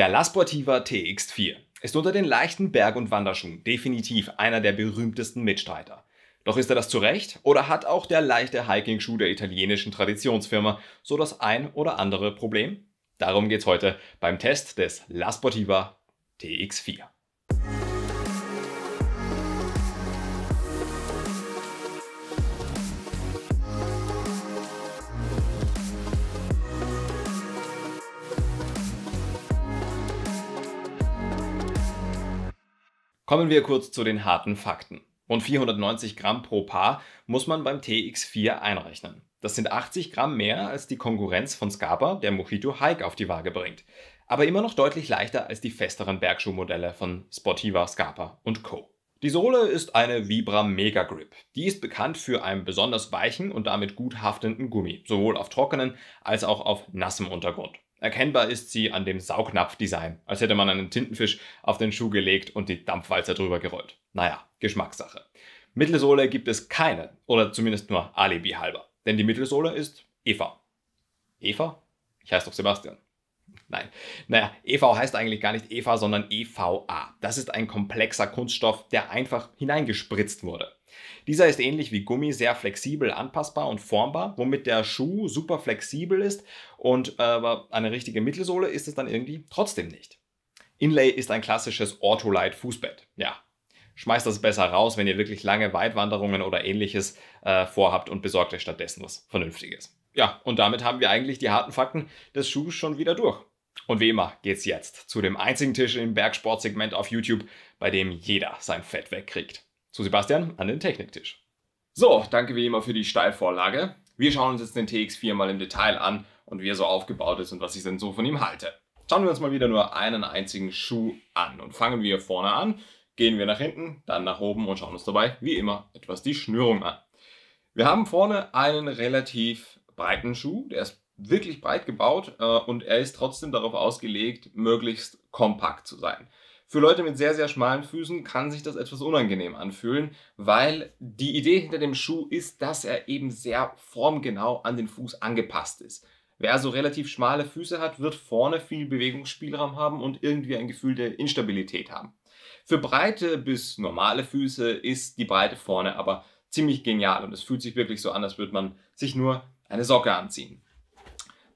Der La Sportiva TX4 ist unter den leichten Berg- und Wanderschuhen definitiv einer der berühmtesten Mitstreiter. Doch ist er das zu Recht oder hat auch der leichte Hiking-Schuh der italienischen Traditionsfirma so das ein oder andere Problem? Darum geht's heute beim Test des La Sportiva TX4. Kommen wir kurz zu den harten Fakten. Rund 490 Gramm pro Paar muss man beim TX4 einrechnen. Das sind 80 Gramm mehr als die Konkurrenz von Scarpa, der Mojito Hike auf die Waage bringt. Aber immer noch deutlich leichter als die festeren Bergschuhmodelle von Sportiva, Scarpa und Co. Die Sohle ist eine Vibram Mega Grip. Die ist bekannt für einen besonders weichen und damit gut haftenden Gummi, sowohl auf trockenen als auch auf nassem Untergrund. Erkennbar ist sie an dem Saugnapf-Design, als hätte man einen Tintenfisch auf den Schuh gelegt und die Dampfwalze drüber gerollt. Naja, Geschmackssache. Mittelsohle gibt es keine, oder zumindest nur Alibi halber. Denn die Mittelsohle ist Eva. Eva? Ich heiße doch Sebastian. Nein. Naja, EV heißt eigentlich gar nicht Eva, sondern EVA. Das ist ein komplexer Kunststoff, der einfach hineingespritzt wurde. Dieser ist ähnlich wie Gummi sehr flexibel anpassbar und formbar, womit der Schuh super flexibel ist und äh, eine richtige Mittelsohle ist es dann irgendwie trotzdem nicht. Inlay ist ein klassisches Ortholite Fußbett. Ja, schmeißt das besser raus, wenn ihr wirklich lange Weitwanderungen oder ähnliches äh, vorhabt und besorgt euch stattdessen was Vernünftiges. Ja, und damit haben wir eigentlich die harten Fakten des Schuhs schon wieder durch. Und wie immer geht's jetzt zu dem einzigen Tisch im Bergsportsegment auf YouTube, bei dem jeder sein Fett wegkriegt. Zu Sebastian an den Techniktisch. So, danke wie immer für die Steilvorlage. Wir schauen uns jetzt den TX4 mal im Detail an und wie er so aufgebaut ist und was ich denn so von ihm halte. Schauen wir uns mal wieder nur einen einzigen Schuh an und fangen wir vorne an, gehen wir nach hinten, dann nach oben und schauen uns dabei wie immer etwas die Schnürung an. Wir haben vorne einen relativ breiten Schuh, der ist wirklich breit gebaut äh, und er ist trotzdem darauf ausgelegt, möglichst kompakt zu sein. Für Leute mit sehr, sehr schmalen Füßen kann sich das etwas unangenehm anfühlen, weil die Idee hinter dem Schuh ist, dass er eben sehr formgenau an den Fuß angepasst ist. Wer also relativ schmale Füße hat, wird vorne viel Bewegungsspielraum haben und irgendwie ein Gefühl der Instabilität haben. Für breite bis normale Füße ist die Breite vorne aber ziemlich genial und es fühlt sich wirklich so an, als würde man sich nur eine Socke anziehen.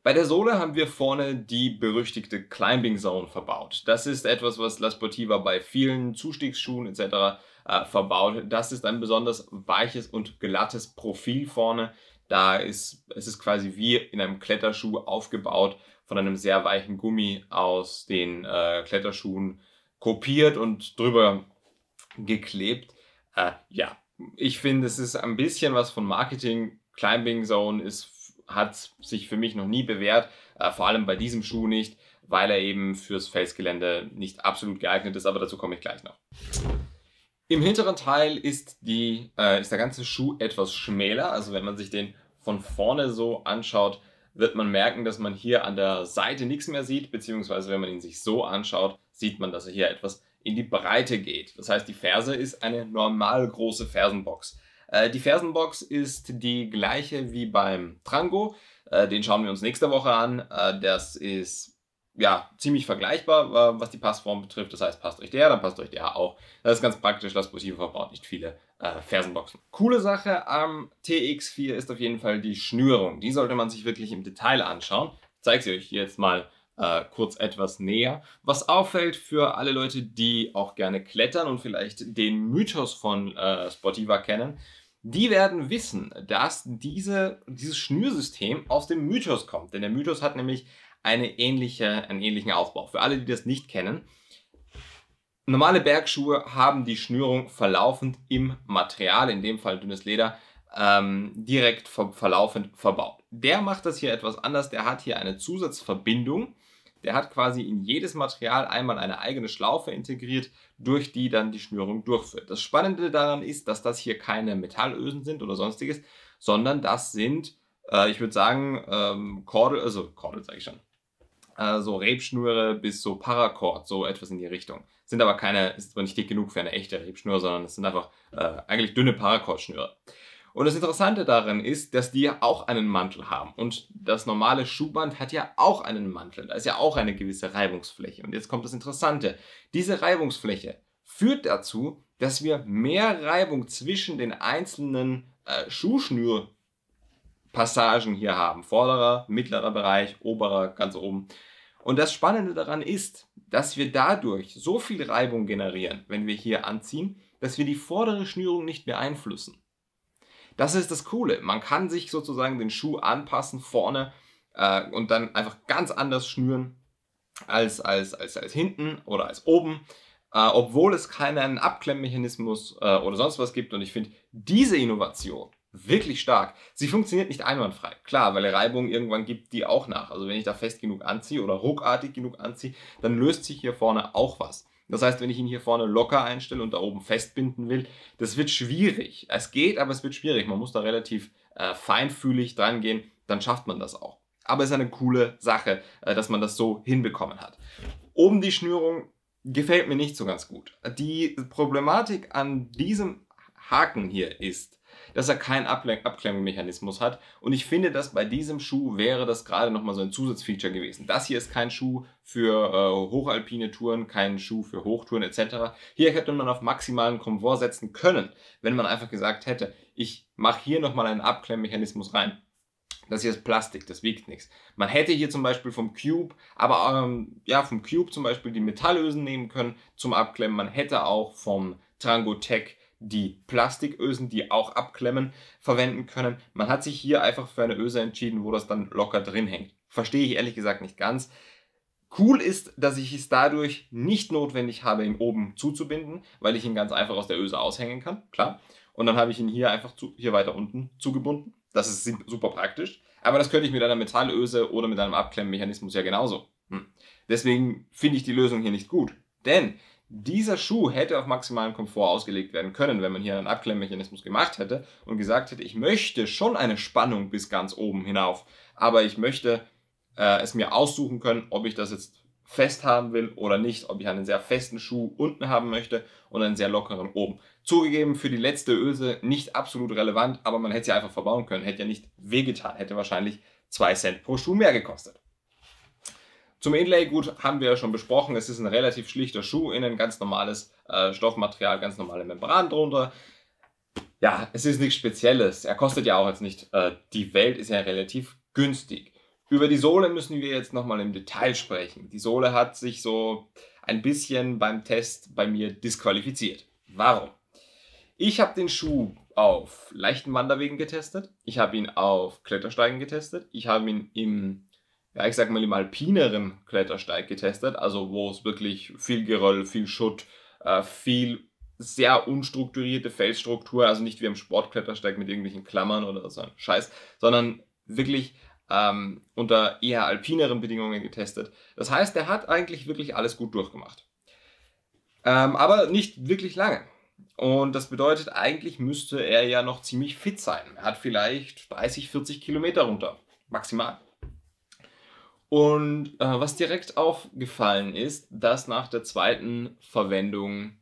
Bei der Sohle haben wir vorne die berüchtigte Climbing Zone verbaut. Das ist etwas, was La Sportiva bei vielen Zustiegsschuhen etc. Äh, verbaut. Das ist ein besonders weiches und glattes Profil vorne. Da ist es ist quasi wie in einem Kletterschuh aufgebaut von einem sehr weichen Gummi aus den äh, Kletterschuhen kopiert und drüber geklebt. Äh, ja, ich finde, es ist ein bisschen was von Marketing. Climbing Zone ist hat sich für mich noch nie bewährt, äh, vor allem bei diesem Schuh nicht, weil er eben fürs Felsgelände nicht absolut geeignet ist, aber dazu komme ich gleich noch. Im hinteren Teil ist, die, äh, ist der ganze Schuh etwas schmäler, also wenn man sich den von vorne so anschaut, wird man merken, dass man hier an der Seite nichts mehr sieht, beziehungsweise wenn man ihn sich so anschaut, sieht man, dass er hier etwas in die Breite geht. Das heißt, die Ferse ist eine normal große Fersenbox. Äh, die Fersenbox ist die gleiche wie beim Trango. Äh, den schauen wir uns nächste Woche an. Äh, das ist ja, ziemlich vergleichbar, was die Passform betrifft. Das heißt, passt euch der, dann passt euch der auch. Das ist ganz praktisch. Das Motiv verbaut nicht viele Fersenboxen. Coole Sache am TX4 ist auf jeden Fall die Schnürung. Die sollte man sich wirklich im Detail anschauen. Ich zeige sie euch jetzt mal äh, kurz etwas näher. Was auffällt für alle Leute, die auch gerne klettern und vielleicht den Mythos von äh, Sportiva kennen, die werden wissen, dass diese, dieses Schnürsystem aus dem Mythos kommt. Denn der Mythos hat nämlich eine ähnliche, einen ähnlichen Aufbau. Für alle, die das nicht kennen, normale Bergschuhe haben die Schnürung verlaufend im Material, in dem Fall dünnes Leder, ähm, direkt ver verlaufend verbaut. Der macht das hier etwas anders. Der hat hier eine Zusatzverbindung, der hat quasi in jedes Material einmal eine eigene Schlaufe integriert, durch die dann die Schnürung durchführt. Das Spannende daran ist, dass das hier keine Metallösen sind oder sonstiges, sondern das sind, äh, ich würde sagen, ähm, Kordel, also Kordel sage ich schon, äh, so Rebschnüre bis so Paracord, so etwas in die Richtung. Sind aber keine, ist aber nicht dick genug für eine echte Rebschnur, sondern es sind einfach äh, eigentlich dünne Paracord-Schnüre. Und das Interessante daran ist, dass die auch einen Mantel haben. Und das normale Schuhband hat ja auch einen Mantel. Da ist ja auch eine gewisse Reibungsfläche. Und jetzt kommt das Interessante. Diese Reibungsfläche führt dazu, dass wir mehr Reibung zwischen den einzelnen äh, Schuhschnürpassagen hier haben. Vorderer, mittlerer Bereich, oberer, ganz oben. Und das Spannende daran ist, dass wir dadurch so viel Reibung generieren, wenn wir hier anziehen, dass wir die vordere Schnürung nicht beeinflussen. Das ist das Coole. Man kann sich sozusagen den Schuh anpassen vorne äh, und dann einfach ganz anders schnüren als, als, als, als hinten oder als oben, äh, obwohl es keinen Abklemmmechanismus äh, oder sonst was gibt. Und ich finde diese Innovation wirklich stark. Sie funktioniert nicht einwandfrei. Klar, weil Reibung irgendwann gibt die auch nach. Also wenn ich da fest genug anziehe oder ruckartig genug anziehe, dann löst sich hier vorne auch was. Das heißt, wenn ich ihn hier vorne locker einstelle und da oben festbinden will, das wird schwierig. Es geht, aber es wird schwierig. Man muss da relativ äh, feinfühlig dran gehen, dann schafft man das auch. Aber es ist eine coole Sache, äh, dass man das so hinbekommen hat. Oben die Schnürung gefällt mir nicht so ganz gut. Die Problematik an diesem Haken hier ist, dass er keinen Abklemmmechanismus hat. Und ich finde, dass bei diesem Schuh wäre das gerade nochmal so ein Zusatzfeature gewesen. Das hier ist kein Schuh für äh, hochalpine Touren, kein Schuh für Hochtouren etc. Hier hätte man auf maximalen Komfort setzen können, wenn man einfach gesagt hätte, ich mache hier nochmal einen Abklemmmechanismus rein. Das hier ist Plastik, das wiegt nichts. Man hätte hier zum Beispiel vom Cube, aber ähm, ja, vom Cube zum Beispiel die Metallösen nehmen können zum Abklemmen. Man hätte auch vom Trangotech die Plastikösen, die auch abklemmen, verwenden können. Man hat sich hier einfach für eine Öse entschieden, wo das dann locker drin hängt. Verstehe ich ehrlich gesagt nicht ganz. Cool ist, dass ich es dadurch nicht notwendig habe, ihn oben zuzubinden, weil ich ihn ganz einfach aus der Öse aushängen kann, klar. Und dann habe ich ihn hier einfach zu, hier weiter unten zugebunden. Das ist super praktisch. Aber das könnte ich mit einer Metallöse oder mit einem Abklemmmechanismus ja genauso. Hm. Deswegen finde ich die Lösung hier nicht gut. Denn dieser Schuh hätte auf maximalen Komfort ausgelegt werden können, wenn man hier einen Abklemmmechanismus gemacht hätte und gesagt hätte, ich möchte schon eine Spannung bis ganz oben hinauf, aber ich möchte äh, es mir aussuchen können, ob ich das jetzt fest haben will oder nicht, ob ich einen sehr festen Schuh unten haben möchte und einen sehr lockeren oben. Zugegeben, für die letzte Öse nicht absolut relevant, aber man hätte sie einfach verbauen können, hätte ja nicht wehgetan, hätte wahrscheinlich 2 Cent pro Schuh mehr gekostet. Zum Inlay, gut, haben wir ja schon besprochen. Es ist ein relativ schlichter Schuh, innen ganz normales äh, Stoffmaterial, ganz normale Membran drunter. Ja, es ist nichts Spezielles. Er kostet ja auch jetzt nicht, äh, die Welt ist ja relativ günstig. Über die Sohle müssen wir jetzt nochmal im Detail sprechen. Die Sohle hat sich so ein bisschen beim Test bei mir disqualifiziert. Warum? Ich habe den Schuh auf leichten Wanderwegen getestet. Ich habe ihn auf Klettersteigen getestet. Ich habe ihn im ja, ich sag mal, im alpineren Klettersteig getestet, also wo es wirklich viel Geröll, viel Schutt, äh, viel sehr unstrukturierte Felsstruktur, also nicht wie im Sportklettersteig mit irgendwelchen Klammern oder so ein Scheiß, sondern wirklich ähm, unter eher alpineren Bedingungen getestet. Das heißt, er hat eigentlich wirklich alles gut durchgemacht. Ähm, aber nicht wirklich lange. Und das bedeutet, eigentlich müsste er ja noch ziemlich fit sein. Er hat vielleicht 30, 40 Kilometer runter. Maximal. Und äh, was direkt aufgefallen ist, dass nach der zweiten Verwendung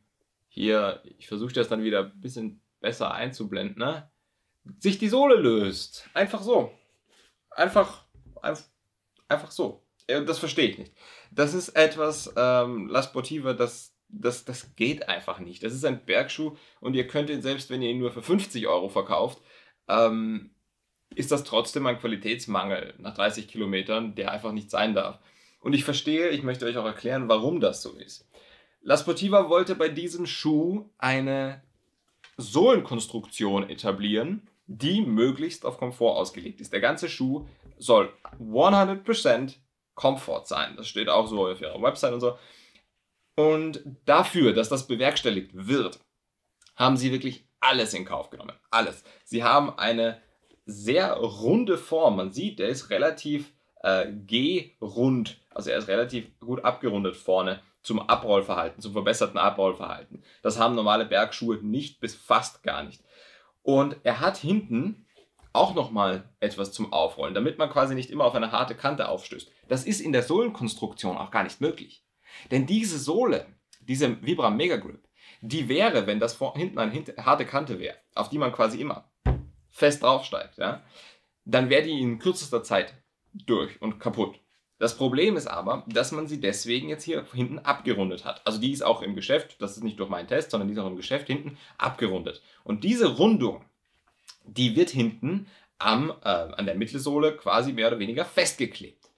hier, ich versuche das dann wieder ein bisschen besser einzublenden, ne? sich die Sohle löst. Einfach so. Einfach, einfach, einfach so. Das verstehe ich nicht. Das ist etwas, ähm, La Sportiva, das, das, das geht einfach nicht. Das ist ein Bergschuh und ihr könnt ihn, selbst wenn ihr ihn nur für 50 Euro verkauft, ähm, ist das trotzdem ein Qualitätsmangel nach 30 Kilometern, der einfach nicht sein darf. Und ich verstehe, ich möchte euch auch erklären, warum das so ist. La Sportiva wollte bei diesem Schuh eine Sohlenkonstruktion etablieren, die möglichst auf Komfort ausgelegt ist. Der ganze Schuh soll 100% Komfort sein. Das steht auch so auf ihrer Website und so. Und dafür, dass das bewerkstelligt wird, haben sie wirklich alles in Kauf genommen. Alles. Sie haben eine sehr runde Form. Man sieht, der ist relativ äh, G-rund, also er ist relativ gut abgerundet vorne zum Abrollverhalten, zum verbesserten Abrollverhalten. Das haben normale Bergschuhe nicht bis fast gar nicht. Und er hat hinten auch nochmal etwas zum Aufrollen, damit man quasi nicht immer auf eine harte Kante aufstößt. Das ist in der Sohlenkonstruktion auch gar nicht möglich. Denn diese Sohle, diese Vibram Mega Grip, die wäre, wenn das vor, hinten eine harte Kante wäre, auf die man quasi immer fest draufsteigt, ja, dann wäre die in kürzester Zeit durch und kaputt. Das Problem ist aber, dass man sie deswegen jetzt hier hinten abgerundet hat. Also die ist auch im Geschäft, das ist nicht durch meinen Test, sondern die ist auch im Geschäft hinten abgerundet. Und diese Rundung, die wird hinten am, äh, an der Mittelsohle quasi mehr oder weniger festgeklebt.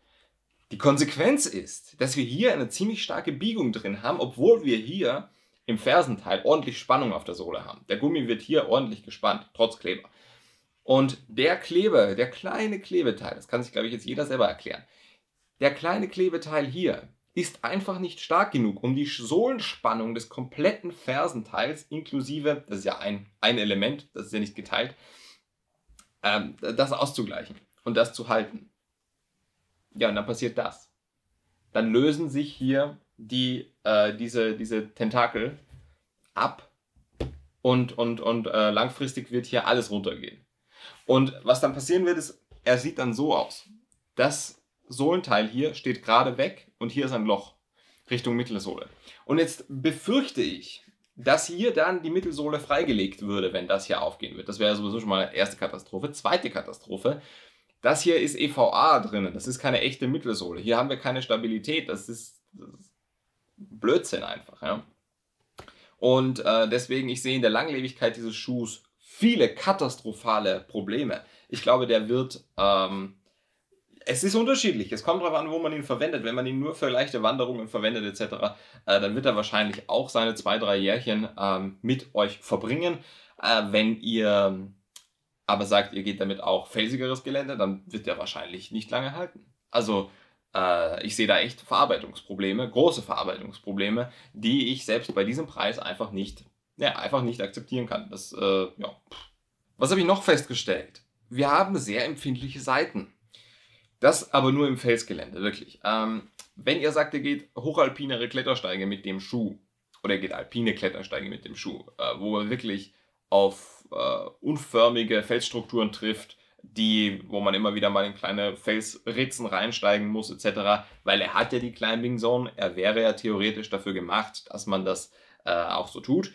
Die Konsequenz ist, dass wir hier eine ziemlich starke Biegung drin haben, obwohl wir hier im Fersenteil ordentlich Spannung auf der Sohle haben. Der Gummi wird hier ordentlich gespannt, trotz Kleber. Und der Kleber, der kleine Klebeteil, das kann sich, glaube ich, jetzt jeder selber erklären, der kleine Klebeteil hier ist einfach nicht stark genug, um die Sohlenspannung des kompletten Fersenteils inklusive, das ist ja ein, ein Element, das ist ja nicht geteilt, ähm, das auszugleichen und das zu halten. Ja, und dann passiert das. Dann lösen sich hier die, äh, diese, diese Tentakel ab und, und, und äh, langfristig wird hier alles runtergehen. Und was dann passieren wird, ist, er sieht dann so aus. Das Sohlenteil hier steht gerade weg und hier ist ein Loch Richtung Mittelsohle. Und jetzt befürchte ich, dass hier dann die Mittelsohle freigelegt würde, wenn das hier aufgehen wird. Das wäre sowieso schon mal erste Katastrophe. Zweite Katastrophe. Das hier ist EVA drinnen. Das ist keine echte Mittelsohle. Hier haben wir keine Stabilität. Das ist, das ist Blödsinn einfach. Ja? Und äh, deswegen, ich sehe in der Langlebigkeit dieses Schuhs viele katastrophale Probleme. Ich glaube, der wird ähm, es ist unterschiedlich. Es kommt darauf an, wo man ihn verwendet. Wenn man ihn nur für leichte Wanderungen verwendet etc., äh, dann wird er wahrscheinlich auch seine zwei, drei Jährchen ähm, mit euch verbringen. Äh, wenn ihr aber sagt, ihr geht damit auch felsigeres Gelände, dann wird er wahrscheinlich nicht lange halten. Also äh, ich sehe da echt Verarbeitungsprobleme, große Verarbeitungsprobleme, die ich selbst bei diesem Preis einfach nicht, ja, einfach nicht akzeptieren kann. Das, äh, ja. Was habe ich noch festgestellt? Wir haben sehr empfindliche Seiten. Das aber nur im Felsgelände, wirklich. Ähm, wenn ihr sagt, ihr geht hochalpinere Klettersteige mit dem Schuh, oder ihr geht alpine Klettersteige mit dem Schuh, äh, wo man wirklich auf äh, unförmige Felsstrukturen trifft, die, wo man immer wieder mal in kleine Felsritzen reinsteigen muss, etc., weil er hat ja die Climbing Zone, er wäre ja theoretisch dafür gemacht, dass man das äh, auch so tut.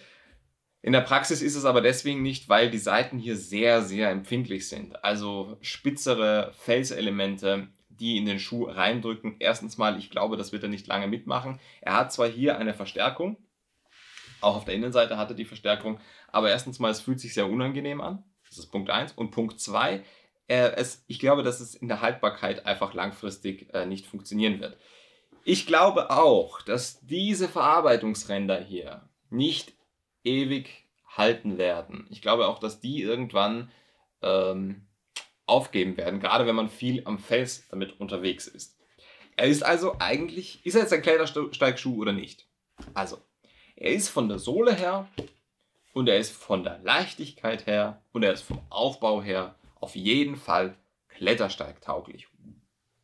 In der Praxis ist es aber deswegen nicht, weil die Seiten hier sehr, sehr empfindlich sind. Also spitzere Felselemente, die in den Schuh reindrücken. Erstens mal, ich glaube, das wird er nicht lange mitmachen. Er hat zwar hier eine Verstärkung, auch auf der Innenseite hat er die Verstärkung, aber erstens mal, es fühlt sich sehr unangenehm an. Das ist Punkt 1. Und Punkt 2, äh, ich glaube, dass es in der Haltbarkeit einfach langfristig äh, nicht funktionieren wird. Ich glaube auch, dass diese Verarbeitungsränder hier nicht ewig halten werden. Ich glaube auch, dass die irgendwann ähm, aufgeben werden, gerade wenn man viel am Fels damit unterwegs ist. Er ist also eigentlich, ist er jetzt ein Klettersteigschuh oder nicht? Also, er ist von der Sohle her und er ist von der Leichtigkeit her und er ist vom Aufbau her auf jeden Fall klettersteigtauglich.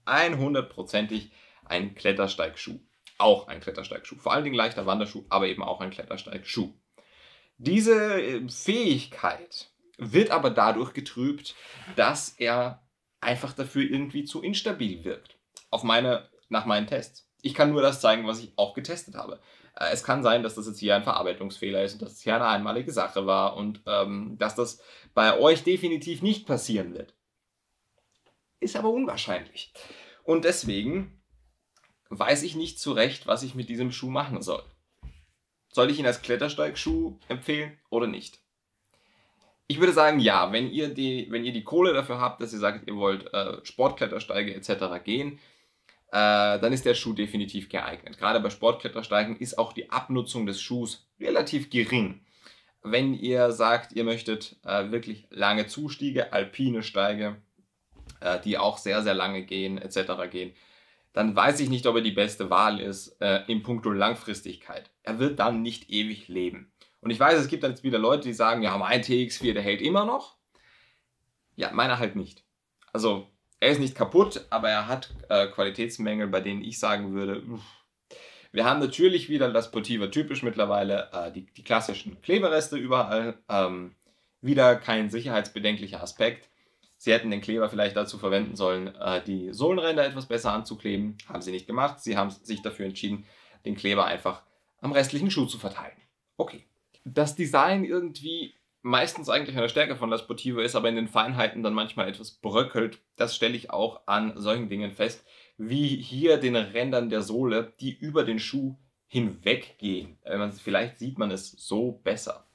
100%ig ein Klettersteigschuh. Auch ein Klettersteigschuh. Vor allen Dingen leichter Wanderschuh, aber eben auch ein Klettersteigschuh. Diese äh, Fähigkeit wird aber dadurch getrübt, dass er einfach dafür irgendwie zu instabil wirkt. Auf meine, nach meinen Tests. Ich kann nur das zeigen, was ich auch getestet habe. Äh, es kann sein, dass das jetzt hier ein Verarbeitungsfehler ist und dass es hier eine einmalige Sache war und ähm, dass das bei euch definitiv nicht passieren wird. Ist aber unwahrscheinlich. Und deswegen weiß ich nicht zu Recht, was ich mit diesem Schuh machen soll. Soll ich ihn als Klettersteigschuh empfehlen oder nicht? Ich würde sagen, ja, wenn ihr die, wenn ihr die Kohle dafür habt, dass ihr sagt, ihr wollt äh, Sportklettersteige etc. gehen, äh, dann ist der Schuh definitiv geeignet. Gerade bei Sportklettersteigen ist auch die Abnutzung des Schuhs relativ gering. Wenn ihr sagt, ihr möchtet äh, wirklich lange Zustiege, alpine Steige, äh, die auch sehr, sehr lange gehen etc. gehen, dann weiß ich nicht, ob er die beste Wahl ist äh, in puncto Langfristigkeit. Er wird dann nicht ewig leben. Und ich weiß, es gibt dann jetzt wieder Leute, die sagen, ja, mein TX4, der hält immer noch. Ja, meiner halt nicht. Also, er ist nicht kaputt, aber er hat äh, Qualitätsmängel, bei denen ich sagen würde, uff. wir haben natürlich wieder das Potiva typisch mittlerweile, äh, die, die, klassischen Klebereste überall, ähm, wieder kein sicherheitsbedenklicher Aspekt. Sie hätten den Kleber vielleicht dazu verwenden sollen, äh, die Sohlenränder etwas besser anzukleben. Haben sie nicht gemacht. Sie haben sich dafür entschieden, den Kleber einfach am restlichen Schuh zu verteilen. Okay. Das Design irgendwie meistens eigentlich eine Stärke von La Sportiva ist, aber in den Feinheiten dann manchmal etwas bröckelt. Das stelle ich auch an solchen Dingen fest, wie hier den Rändern der Sohle, die über den Schuh hinweggehen. Vielleicht sieht man es so besser.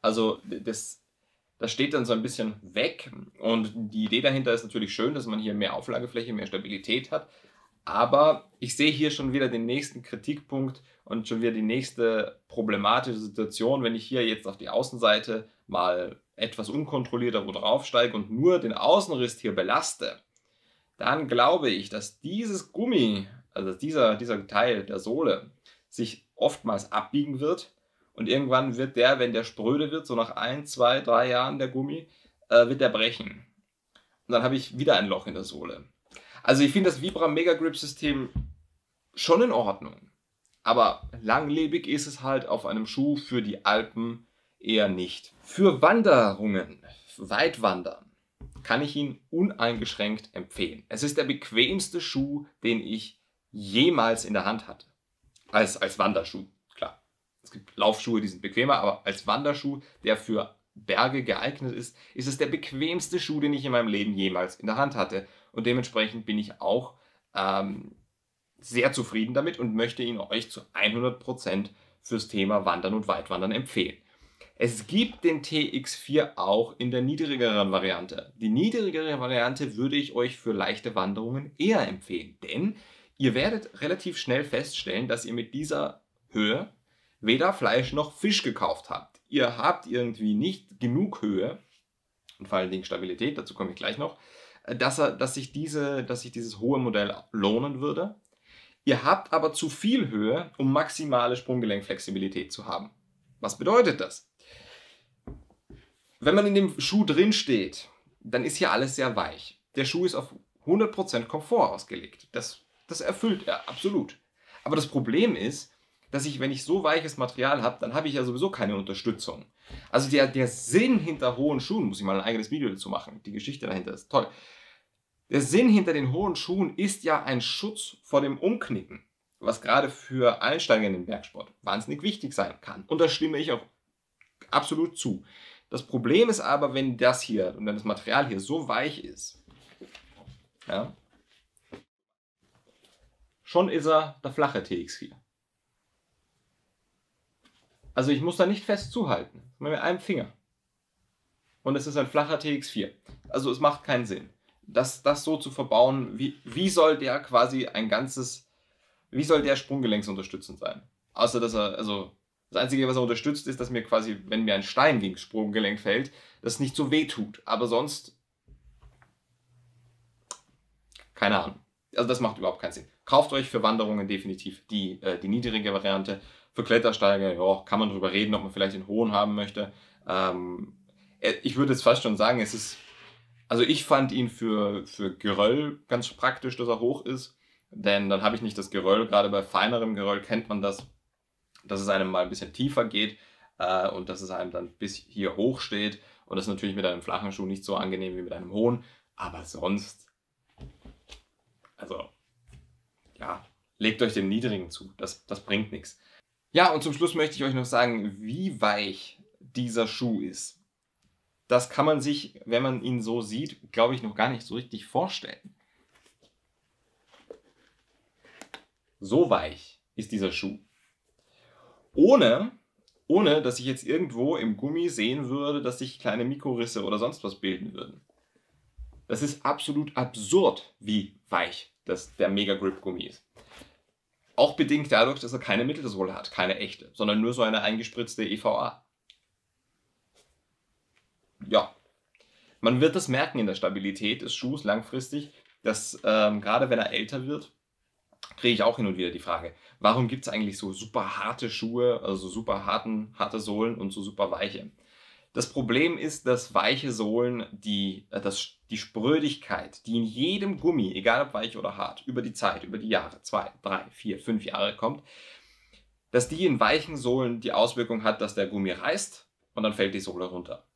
Also das, das steht dann so ein bisschen weg und die Idee dahinter ist natürlich schön, dass man hier mehr Auflagefläche, mehr Stabilität hat. Aber ich sehe hier schon wieder den nächsten Kritikpunkt und schon wieder die nächste problematische Situation, wenn ich hier jetzt auf die Außenseite mal etwas unkontrollierter wo draufsteige und nur den Außenriss hier belaste, dann glaube ich, dass dieses Gummi, also dieser, dieser Teil der Sohle, sich oftmals abbiegen wird und irgendwann wird der, wenn der spröde wird, so nach ein, zwei, drei Jahren der Gummi, äh, wird der brechen. Und dann habe ich wieder ein Loch in der Sohle. Also ich finde das Vibram Mega Grip System schon in Ordnung. Aber langlebig ist es halt auf einem Schuh für die Alpen eher nicht. Für Wanderungen, Weitwandern, kann ich ihn uneingeschränkt empfehlen. Es ist der bequemste Schuh, den ich jemals in der Hand hatte. Als, als Wanderschuh. Es gibt Laufschuhe, die sind bequemer, aber als Wanderschuh, der für Berge geeignet ist, ist es der bequemste Schuh, den ich in meinem Leben jemals in der Hand hatte. Und dementsprechend bin ich auch ähm, sehr zufrieden damit und möchte ihn euch zu 100% fürs Thema Wandern und Weitwandern empfehlen. Es gibt den TX4 auch in der niedrigeren Variante. Die niedrigere Variante würde ich euch für leichte Wanderungen eher empfehlen, denn ihr werdet relativ schnell feststellen, dass ihr mit dieser Höhe weder Fleisch noch Fisch gekauft habt. Ihr habt irgendwie nicht genug Höhe und vor allen Dingen Stabilität, dazu komme ich gleich noch, dass, er, dass, sich diese, dass sich dieses hohe Modell lohnen würde. Ihr habt aber zu viel Höhe, um maximale Sprunggelenkflexibilität zu haben. Was bedeutet das? Wenn man in dem Schuh drin steht, dann ist hier alles sehr weich. Der Schuh ist auf 100% Komfort ausgelegt. Das, das erfüllt er, absolut. Aber das Problem ist, dass ich, wenn ich so weiches Material habe, dann habe ich ja sowieso keine Unterstützung. Also der, der Sinn hinter hohen Schuhen, muss ich mal ein eigenes Video dazu machen. Die Geschichte dahinter ist toll. Der Sinn hinter den hohen Schuhen ist ja ein Schutz vor dem Umknicken, was gerade für Einsteiger in den Bergsport wahnsinnig wichtig sein kann. Und da stimme ich auch absolut zu. Das Problem ist aber, wenn das hier und wenn das Material hier so weich ist, ja, schon ist er der flache TX4. Also ich muss da nicht fest zuhalten, mit einem Finger. Und es ist ein flacher TX4. Also es macht keinen Sinn das, das so zu verbauen, wie, wie soll der quasi ein ganzes, wie soll der sprunggelenksunterstützend sein? Außer dass er, also das Einzige, was er unterstützt, ist, dass mir quasi, wenn mir ein Stein gegen Sprunggelenk fällt, das nicht so weh tut. Aber sonst, keine Ahnung. Also das macht überhaupt keinen Sinn. Kauft euch für Wanderungen definitiv die, äh, die niedrige Variante. Für Klettersteiger, ja, kann man drüber reden, ob man vielleicht den hohen haben möchte. Ähm, äh, ich würde jetzt fast schon sagen, es ist also ich fand ihn für, für Geröll ganz praktisch, dass er hoch ist. Denn dann habe ich nicht das Geröll, gerade bei feinerem Geröll kennt man das, dass es einem mal ein bisschen tiefer geht äh, und dass es einem dann bis hier hoch steht. Und das ist natürlich mit einem flachen Schuh nicht so angenehm wie mit einem hohen. Aber sonst, also, ja, legt euch den niedrigen zu. Das, das bringt nichts. Ja, und zum Schluss möchte ich euch noch sagen, wie weich dieser Schuh ist das kann man sich, wenn man ihn so sieht, glaube ich, noch gar nicht so richtig vorstellen. So weich ist dieser Schuh. Ohne, ohne dass ich jetzt irgendwo im Gummi sehen würde, dass sich kleine Mikrorisse oder sonst was bilden würden. Das ist absolut absurd, wie weich das, der Mega Grip Gummi ist. Auch bedingt dadurch, dass er keine Mittelsohle hat, keine echte, sondern nur so eine eingespritzte EVA ja, man wird das merken in der Stabilität des Schuhs langfristig, dass ähm, gerade wenn er älter wird, kriege ich auch hin und wieder die Frage, warum gibt es eigentlich so super harte Schuhe, also super harten, harte Sohlen und so super weiche? Das Problem ist, dass weiche Sohlen die, äh, die Sprödigkeit, die in jedem Gummi, egal ob weich oder hart, über die Zeit, über die Jahre, zwei, drei, vier, fünf Jahre kommt, dass die in weichen Sohlen die Auswirkung hat, dass der Gummi reißt und dann fällt die Sohle runter.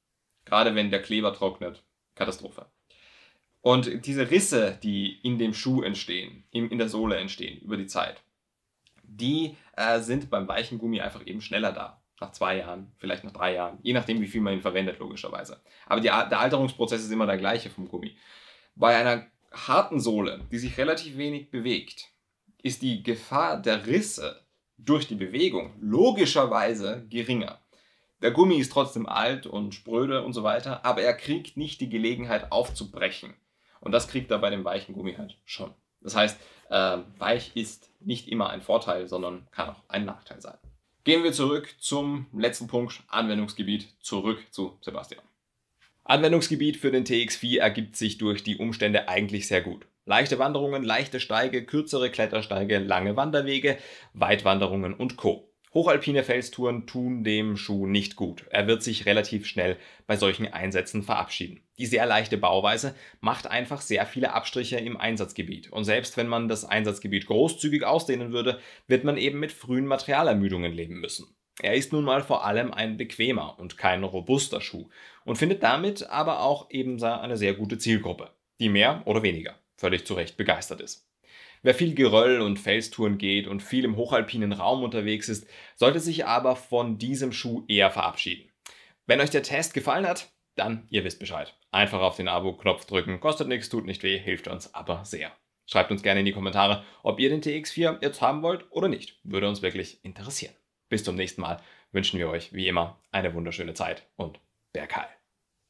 Gerade wenn der Kleber trocknet. Katastrophe. Und diese Risse, die in dem Schuh entstehen, in der Sohle entstehen über die Zeit, die äh, sind beim weichen Gummi einfach eben schneller da. Nach zwei Jahren, vielleicht nach drei Jahren, je nachdem, wie viel man ihn verwendet, logischerweise. Aber die, der Alterungsprozess ist immer der gleiche vom Gummi. Bei einer harten Sohle, die sich relativ wenig bewegt, ist die Gefahr der Risse durch die Bewegung logischerweise geringer. Der Gummi ist trotzdem alt und spröde und so weiter, aber er kriegt nicht die Gelegenheit aufzubrechen. Und das kriegt er bei dem weichen Gummi halt schon. Das heißt, äh, weich ist nicht immer ein Vorteil, sondern kann auch ein Nachteil sein. Gehen wir zurück zum letzten Punkt, Anwendungsgebiet, zurück zu Sebastian. Anwendungsgebiet für den TX4 ergibt sich durch die Umstände eigentlich sehr gut. Leichte Wanderungen, leichte Steige, kürzere Klettersteige, lange Wanderwege, Weitwanderungen und Co. Hochalpine Felstouren tun dem Schuh nicht gut. Er wird sich relativ schnell bei solchen Einsätzen verabschieden. Die sehr leichte Bauweise macht einfach sehr viele Abstriche im Einsatzgebiet. Und selbst wenn man das Einsatzgebiet großzügig ausdehnen würde, wird man eben mit frühen Materialermüdungen leben müssen. Er ist nun mal vor allem ein bequemer und kein robuster Schuh und findet damit aber auch eben eine sehr gute Zielgruppe, die mehr oder weniger völlig zu Recht begeistert ist. Wer viel Geröll und Felstouren geht und viel im hochalpinen Raum unterwegs ist, sollte sich aber von diesem Schuh eher verabschieden. Wenn euch der Test gefallen hat, dann ihr wisst Bescheid. Einfach auf den Abo-Knopf drücken, kostet nichts, tut nicht weh, hilft uns aber sehr. Schreibt uns gerne in die Kommentare, ob ihr den TX4 jetzt haben wollt oder nicht. Würde uns wirklich interessieren. Bis zum nächsten Mal wünschen wir euch wie immer eine wunderschöne Zeit und Bergheil.